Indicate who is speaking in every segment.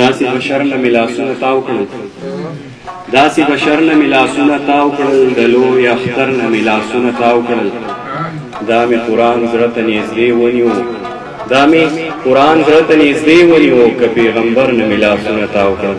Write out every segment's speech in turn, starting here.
Speaker 1: داسې بشر نه ملاسونه تاو کړل داسې بشر نه ملاسونه تاو کړل د لوی اختر نه ملاسونه تاو کړل دا مې قرآن زړه ته نږدې ونیو دا مې قرآن زړه ته نږدې ونیو که پیغمبر نه ملاسونه تاو کړل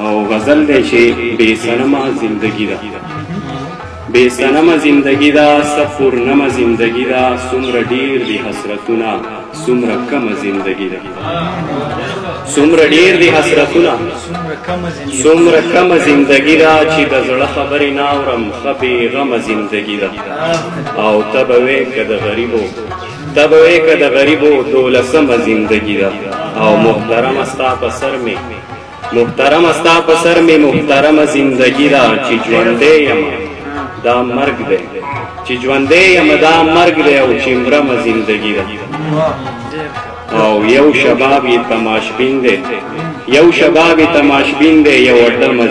Speaker 1: او غزل دی چې بې سنما زندگی ده بې سنما زندگی ده سفر نما زندگی ده څومره ډیر دي حسرتونه څومره کم زندگی ده څومره ډیر دي حسرتونه څومره کم زندگی ده چې د زړه خبرې نه اورم ښه بې غمه زندگی ده او ته به وې که د غریبو ته به وې که د غریبو دولسمه زندگی ده او محترمه ستا په سر مې محترمه ستا په سر می محترمه زندگی دا چې ژوندې یم دا مرګ دی چې ژوندې یم دا مرګ دی او چې مرم زندگی ده او یو شباب یې تماشبین دی یو شباب یې تماشبین دی یو ډم